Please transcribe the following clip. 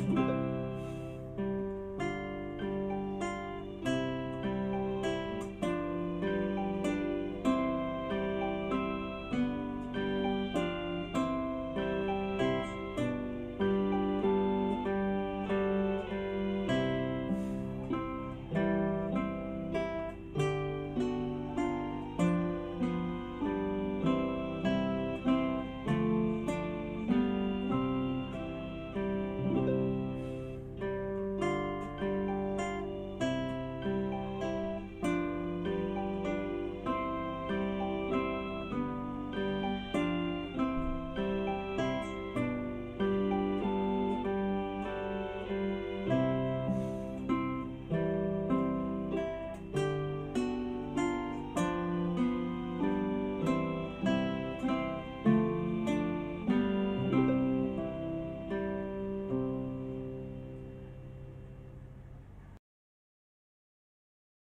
absoluta.